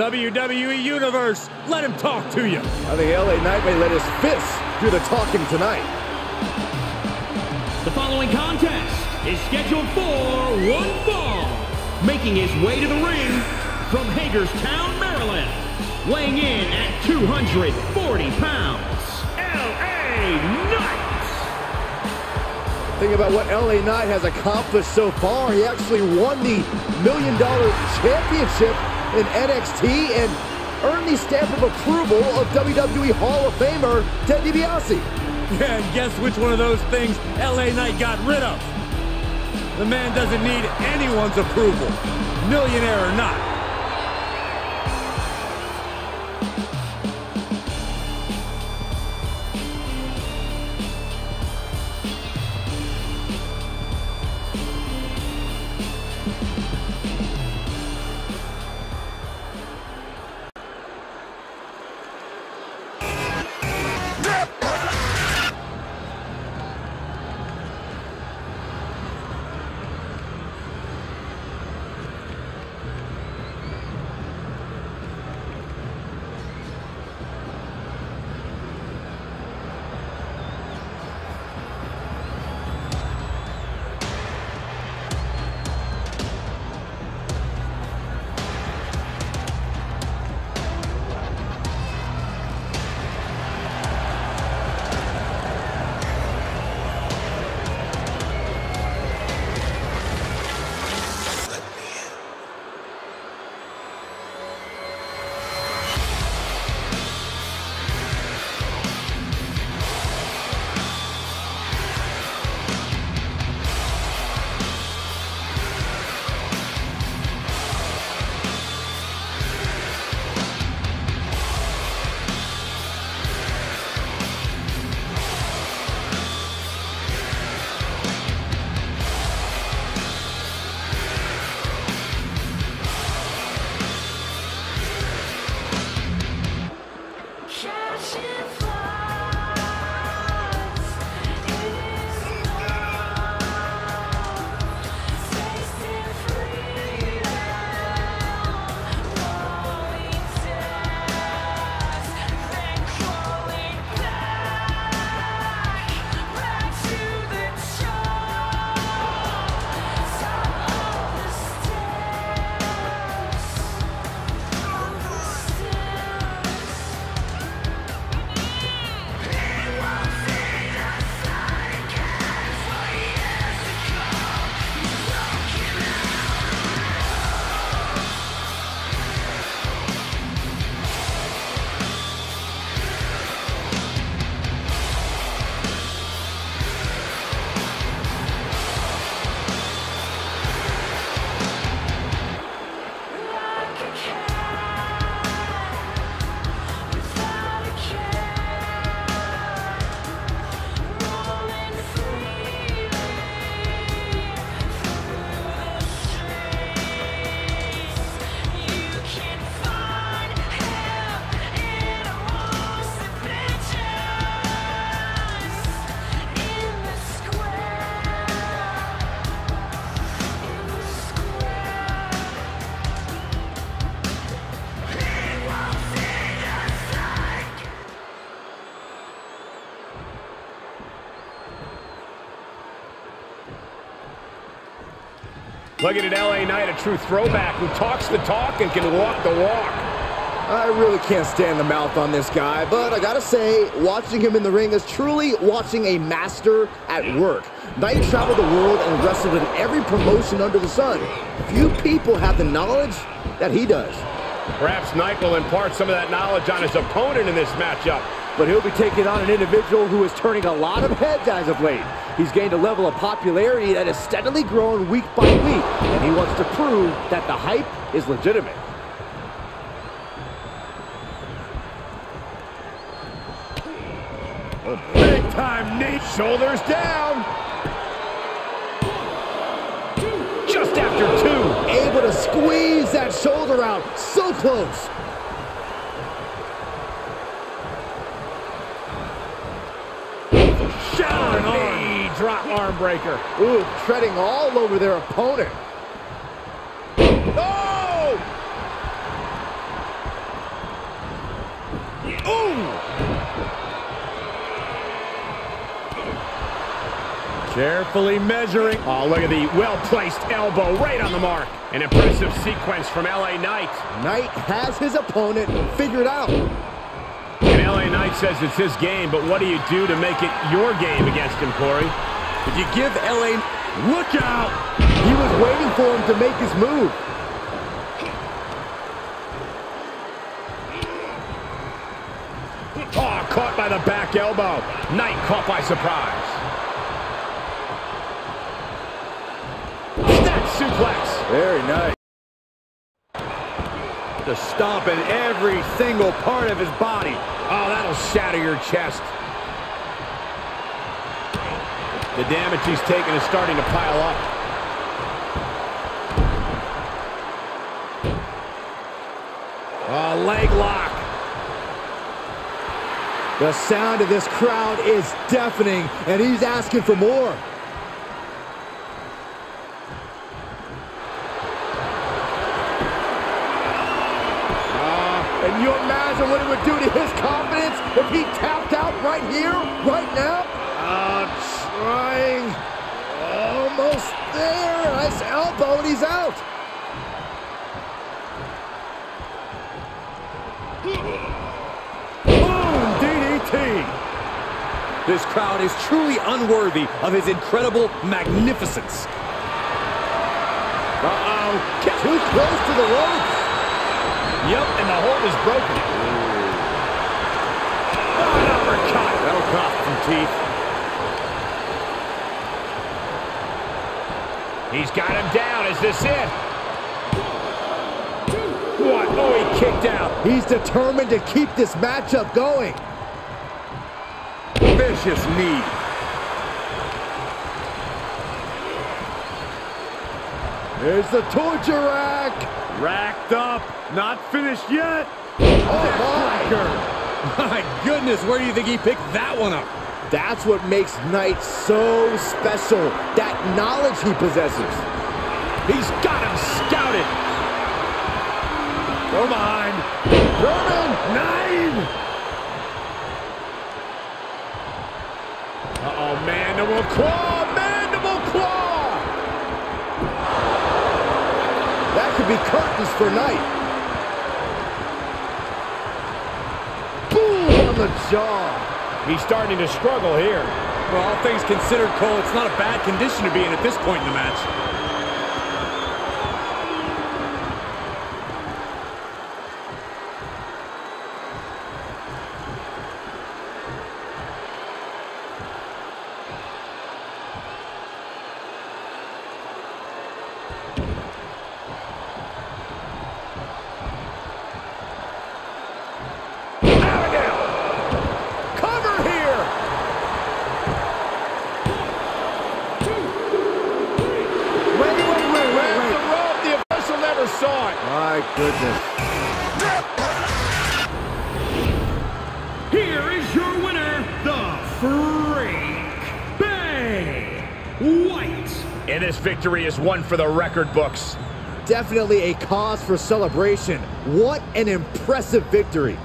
WWE Universe, let him talk to you. I think LA Knight may let his fists do the talking tonight. The following contest is scheduled for one fall. Making his way to the ring from Hagerstown, Maryland. Weighing in at 240 pounds, L.A. Knight. Think about what LA Knight has accomplished so far. He actually won the Million Dollar Championship in NXT and earned the stamp of approval of WWE Hall of Famer Ted DiBiase. Yeah, and guess which one of those things LA Knight got rid of? The man doesn't need anyone's approval, millionaire or not. Looking at LA Knight, a true throwback who talks the talk and can walk the walk. I really can't stand the mouth on this guy, but I gotta say, watching him in the ring is truly watching a master at work. Knight traveled the world and wrestled in every promotion under the sun. Few people have the knowledge that he does. Perhaps Knight will impart some of that knowledge on his opponent in this matchup. But he'll be taking on an individual who is turning a lot of heads as of late. He's gained a level of popularity that has steadily grown week by week, and he wants to prove that the hype is legitimate. Big time knee, shoulders down. Just after two. Able to squeeze that shoulder out. So close. Shot knee, drop arm breaker. Ooh, treading all over their opponent. Oh! Carefully measuring. Oh, look at the well-placed elbow right on the mark. An impressive sequence from LA Knight. Knight has his opponent figured out. And LA Knight says it's his game, but what do you do to make it your game against him, Corey? If you give LA... Look out! He was waiting for him to make his move. Oh, caught by the back elbow. Knight caught by surprise. Snap suplex. Very nice. The stomp in every single part of his body. Oh, that'll shatter your chest. The damage he's taken is starting to pile up. A leg lock. The sound of this crowd is deafening, and he's asking for more. Uh, and you imagine what it would do to his confidence if he tapped out right here, right now? Uh, trying. Almost there. And he's out. Boom! DDT! This crowd is truly unworthy of his incredible magnificence. Uh-oh. Too close to the ropes. Yep, and the hold is broken. Oh, an uppercut. That'll cost some teeth. He's got him down. Is this it? What? Oh, he kicked out. He's determined to keep this matchup going. Vicious knee. Here's the torture rack. Racked up. Not finished yet. Oh, my. My goodness, where do you think he picked that one up? That's what makes Knight so special. That knowledge he possesses. He's got him scouted. Go behind. German. Nine. Uh-oh, mandible claw, mandible claw. That could be curtains for Knight. Boom on the jaw. He's starting to struggle here. Well, all things considered, Cole, it's not a bad condition to be in at this point in the match. My goodness. Here is your winner, the Freak, Bray Wyatt. And this victory is one for the record books. Definitely a cause for celebration. What an impressive victory.